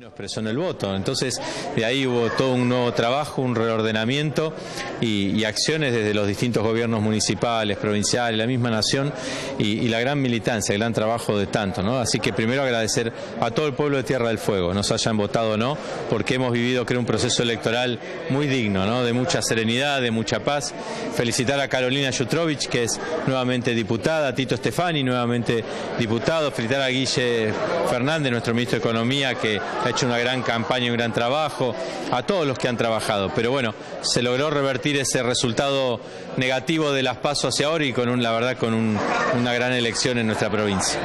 No expresó en el voto, entonces de ahí hubo todo un nuevo trabajo, un reordenamiento y, acciones desde los distintos gobiernos municipales, provinciales, la misma nación y, la gran militancia, el gran trabajo de tanto. Así que primero agradecer a todo el pueblo de Tierra del Fuego, nos hayan votado o no, porque hemos vivido creo un proceso electoral muy digno, ¿no? De mucha serenidad, de mucha paz. Felicitar a Carolina Jutrovich, que es nuevamente diputada, a Tito Stefani, nuevamente diputado, felicitar a Guille Fernández, nuestro ministro de Economía, que ha hecho una gran campaña y un gran trabajo, a todos los que han trabajado. Pero bueno, se logró revertir ese resultado negativo de las pasos hacia ahora y con un, la verdad con un, una gran elección en nuestra provincia.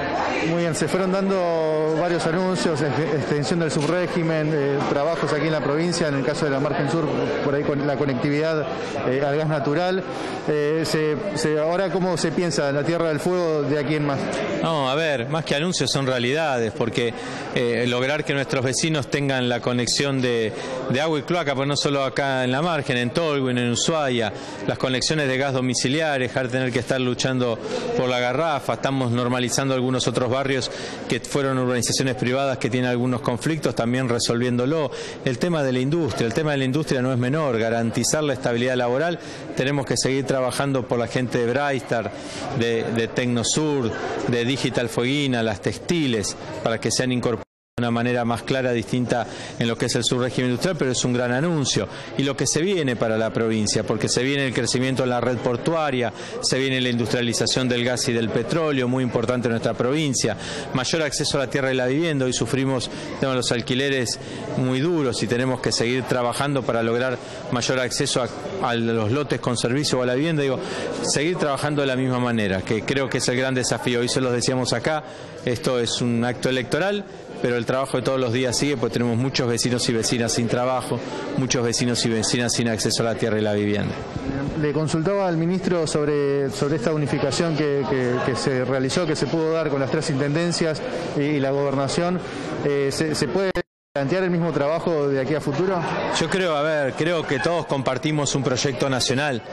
Muy bien, se fueron dando varios anuncios, extensión del subrégimen, eh, trabajos aquí en la provincia, en el caso de la margen sur, por ahí con la conectividad eh, al gas natural. Eh, ahora, ¿cómo se piensa la Tierra del Fuego de aquí en más? No, a ver, más que anuncios son realidades, porque lograr que nuestros vecinos tengan la conexión de, agua y cloaca, pues no solo acá en la margen, en Tolwyn, en Ushuaia, las conexiones de gas domiciliares, dejar de tener que estar luchando por la garrafa, estamos normalizando algunos otros barrios que fueron urbanizaciones privadas que tienen algunos conflictos, también resolviéndolo. El tema de la industria, el tema de la industria no es menor, garantizar la estabilidad laboral, tenemos que seguir trabajando por la gente de Braistar, de, de Tecnosur, de Digital Fueguina, las textiles, para que sean incorporados de una manera más clara, distinta en lo que es el subrégimen industrial, pero es un gran anuncio. Y lo que se viene para la provincia, porque se viene el crecimiento en la red portuaria, se viene la industrialización del gas y del petróleo, muy importante en nuestra provincia, mayor acceso a la tierra y la vivienda, hoy sufrimos de los alquileres muy duros y tenemos que seguir trabajando para lograr mayor acceso a, a los lotes con servicio o a la vivienda, digo, seguir trabajando de la misma manera, que creo que es el gran desafío, hoy se los decíamos acá, esto es un acto electoral, pero el trabajo de todos los días sigue, pues tenemos muchos vecinos y vecinas sin trabajo, muchos vecinos y vecinas sin acceso a la tierra y la vivienda. Le consultaba al ministro sobre, sobre esta unificación que, que, se realizó, que se pudo dar con las tres intendencias y, y la gobernación. Eh, ¿se, ¿Se puede plantear el mismo trabajo de aquí a futuro? Yo creo, a ver, creo que todos compartimos un proyecto nacional.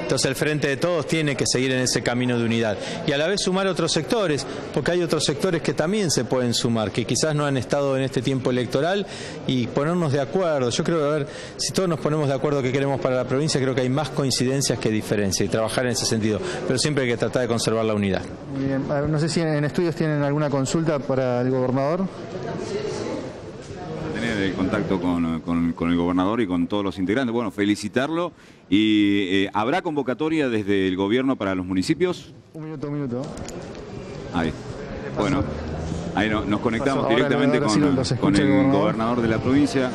Entonces el Frente de Todos tiene que seguir en ese camino de unidad. Y a la vez sumar otros sectores, porque hay otros sectores que también se pueden sumar, que quizás no han estado en este tiempo electoral y ponernos de acuerdo. Yo creo, a ver, si todos nos ponemos de acuerdo que queremos para la provincia, creo que hay más coincidencias que diferencias y trabajar en ese sentido. Pero siempre hay que tratar de conservar la unidad. Bien, no sé si en estudios tienen alguna consulta para el gobernador tener el contacto con, con, con, el gobernador y con todos los integrantes. Bueno, felicitarlo. ¿Y eh, habrá convocatoria desde el gobierno para los municipios? Un minuto, un minuto. Ahí. Bueno, ahí no, nos conectamos Paso, directamente ahora, con, sí con, el, el gobernador. gobernador de la provincia.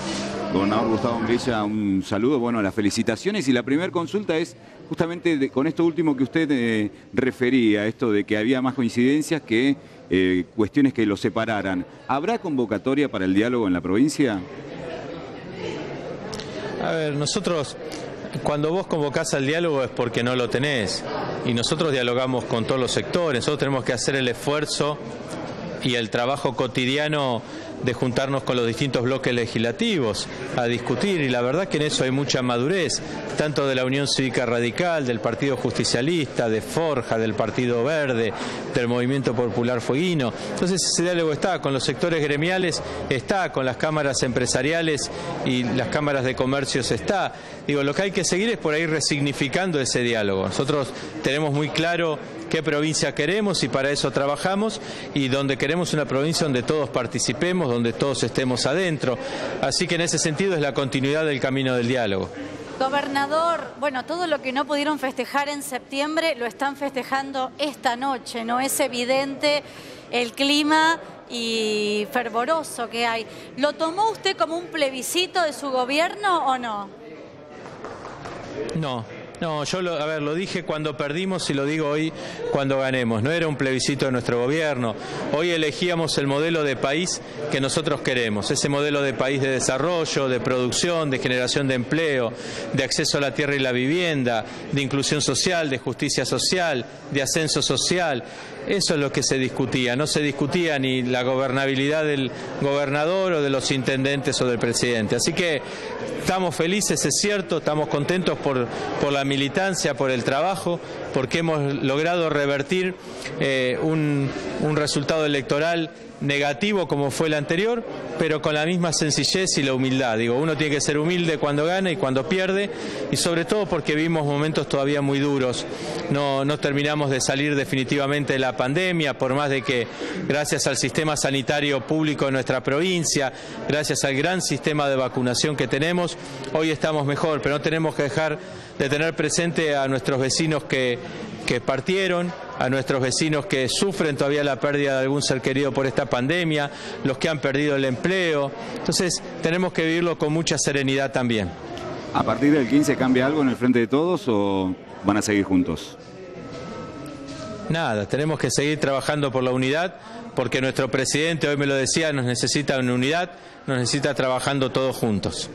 Gobernador Gustavo Murilla, un saludo, bueno, las felicitaciones. Y la primera consulta es justamente con esto último que usted eh, refería, esto de que había más coincidencias que eh, cuestiones que lo separaran. ¿Habrá convocatoria para el diálogo en la provincia? A ver, nosotros cuando vos convocás al diálogo es porque no lo tenés. Y nosotros dialogamos con todos los sectores. Nosotros tenemos que hacer el esfuerzo y el trabajo cotidiano de juntarnos con los distintos bloques legislativos a discutir y la verdad que en eso hay mucha madurez, tanto de la Unión Cívica Radical, del Partido Justicialista, de Forja, del Partido Verde, del Movimiento Popular Fueguino. Entonces ese diálogo está con los sectores gremiales, está con las cámaras empresariales y las cámaras de comercios está. Digo, lo que hay que seguir es por ahí resignificando ese diálogo. Nosotros tenemos muy claro qué provincia queremos y para eso trabajamos y donde queremos una provincia donde todos participemos, donde todos estemos adentro. Así que en ese sentido es la continuidad del camino del diálogo. Gobernador, bueno, todo lo que no pudieron festejar en septiembre lo están festejando esta noche, ¿no? Es evidente el clima y fervoroso que hay. ¿Lo tomó usted como un plebiscito de su gobierno o no? No, no, yo lo, a ver, lo dije cuando perdimos y lo digo hoy cuando ganemos. No era un plebiscito de nuestro gobierno. Hoy elegíamos el modelo de país que nosotros queremos. Ese modelo de país de desarrollo, de producción, de generación de empleo, de acceso a la tierra y la vivienda, de inclusión social, de justicia social, de ascenso social. Eso es lo que se discutía. No se discutía ni la gobernabilidad del gobernador o de los intendentes o del presidente. Así que estamos felices, es cierto, estamos contentos por, por la militancia, por el trabajo, porque hemos logrado revertir eh, un, resultado electoral negativo como fue el anterior, pero con la misma sencillez y la humildad. Digo, uno tiene que ser humilde cuando gana y cuando pierde, y sobre todo porque vimos momentos todavía muy duros. No, no terminamos de salir definitivamente de la pandemia, por más de que gracias al sistema sanitario público de nuestra provincia, gracias al gran sistema de vacunación que tenemos, hoy estamos mejor, pero no tenemos que dejar de tener presente a nuestros vecinos que, que partieron, a nuestros vecinos que sufren todavía la pérdida de algún ser querido por esta pandemia, los que han perdido el empleo. Entonces tenemos que vivirlo con mucha serenidad también. ¿A partir del 15 cambia algo en el frente de todos o van a seguir juntos? Nada, tenemos que seguir trabajando por la unidad, porque nuestro presidente, hoy me lo decía, nos necesita una unidad, nos necesita trabajando todos juntos.